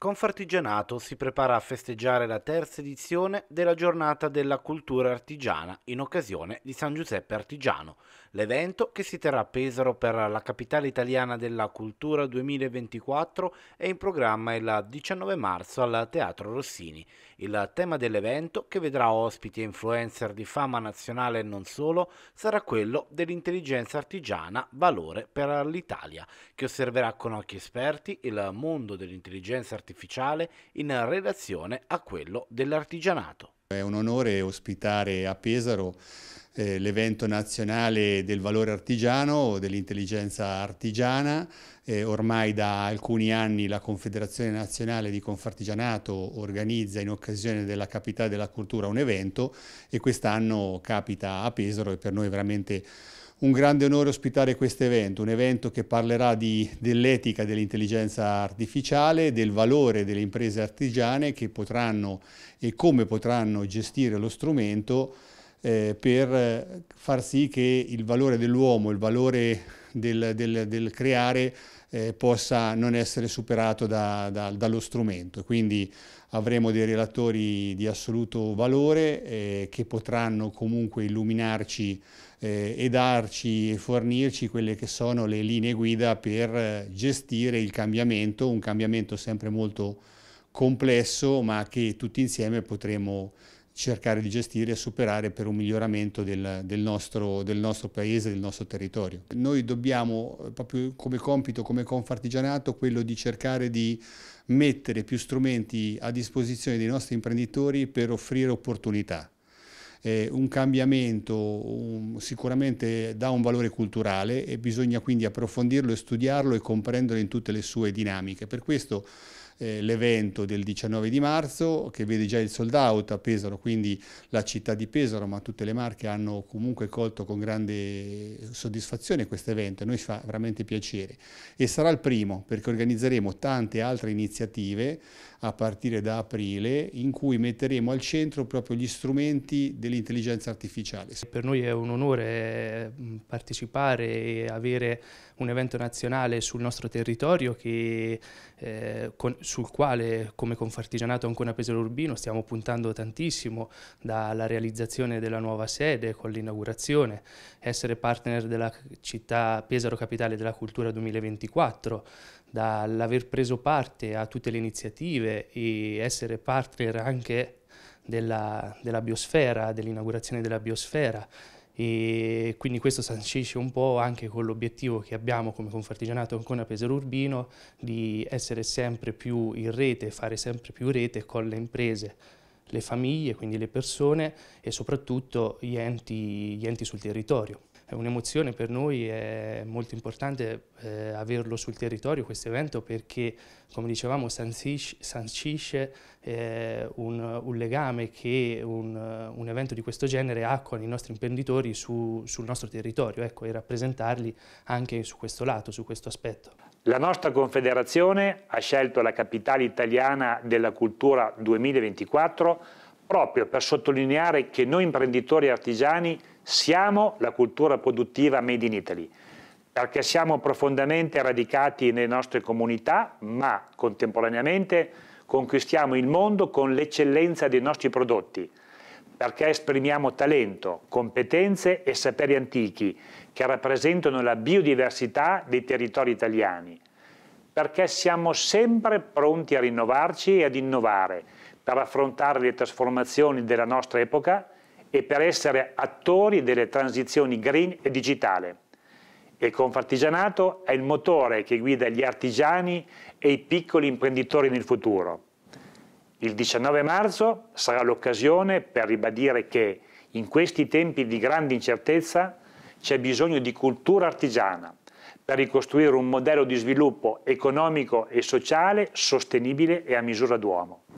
Confartigianato si prepara a festeggiare la terza edizione della giornata della cultura artigiana in occasione di San Giuseppe Artigiano, l'evento che si terrà a Pesaro per la capitale italiana della cultura 2024 è in programma il 19 marzo al Teatro Rossini. Il tema dell'evento, che vedrà ospiti e influencer di fama nazionale e non solo, sarà quello dell'intelligenza artigiana valore per l'Italia, che osserverà con occhi esperti il mondo dell'intelligenza artigiana artificiale in relazione a quello dell'artigianato. È un onore ospitare a Pesaro eh, l'evento nazionale del valore artigiano, dell'intelligenza artigiana. Eh, ormai da alcuni anni la Confederazione Nazionale di Confartigianato organizza in occasione della Capitale della Cultura un evento e quest'anno capita a Pesaro e per noi è veramente un grande onore ospitare questo evento, un evento che parlerà dell'etica dell'intelligenza artificiale, del valore delle imprese artigiane che potranno e come potranno gestire lo strumento eh, per far sì che il valore dell'uomo, il valore del, del, del creare eh, possa non essere superato da, da, dallo strumento. Quindi avremo dei relatori di assoluto valore eh, che potranno comunque illuminarci eh, e darci e fornirci quelle che sono le linee guida per gestire il cambiamento, un cambiamento sempre molto complesso ma che tutti insieme potremo cercare di gestire e superare per un miglioramento del, del, nostro, del nostro paese, del nostro territorio. Noi dobbiamo, proprio come compito, come Confartigianato, quello di cercare di mettere più strumenti a disposizione dei nostri imprenditori per offrire opportunità. Eh, un cambiamento un, sicuramente dà un valore culturale e bisogna quindi approfondirlo e studiarlo e comprenderlo in tutte le sue dinamiche. Per questo eh, l'evento del 19 di marzo che vede già il sold out a Pesaro, quindi la città di Pesaro, ma tutte le marche hanno comunque colto con grande soddisfazione questo evento, a noi fa veramente piacere e sarà il primo perché organizzeremo tante altre iniziative a partire da aprile in cui metteremo al centro proprio gli strumenti dell'intelligenza artificiale. Per noi è un onore partecipare e avere un evento nazionale sul nostro territorio che, eh, con, sul quale come Confartigianato Ancona Pesaro Urbino stiamo puntando tantissimo dalla realizzazione della nuova sede con l'inaugurazione, essere partner della città Pesaro Capitale della Cultura 2024, dall'aver preso parte a tutte le iniziative e essere partner anche della, della biosfera, dell'inaugurazione della biosfera e quindi questo sancisce un po' anche con l'obiettivo che abbiamo come Confartigianato Ancona Pesaro Urbino di essere sempre più in rete, fare sempre più rete con le imprese, le famiglie, quindi le persone e soprattutto gli enti, gli enti sul territorio. È un'emozione per noi, è molto importante eh, averlo sul territorio questo evento perché, come dicevamo, sancisce eh, un, un, legame che un, un, evento di questo genere ha con i nostri imprenditori su, sul nostro territorio ecco, e rappresentarli anche su questo lato, su questo aspetto. La nostra Confederazione ha scelto la capitale italiana della cultura 2024 proprio per sottolineare che noi imprenditori artigiani siamo la cultura produttiva made in Italy, perché siamo profondamente radicati nelle nostre comunità, ma contemporaneamente conquistiamo il mondo con l'eccellenza dei nostri prodotti, perché esprimiamo talento, competenze e saperi antichi che rappresentano la biodiversità dei territori italiani, perché siamo sempre pronti a rinnovarci e ad innovare, per affrontare le trasformazioni della nostra epoca e per essere attori delle transizioni green e digitale. Il Confartigianato è il motore che guida gli artigiani e i piccoli imprenditori nel futuro. Il 19 marzo sarà l'occasione per ribadire che in questi tempi di grande incertezza c'è bisogno di cultura artigiana per ricostruire un modello di sviluppo economico e sociale sostenibile e a misura d'uomo.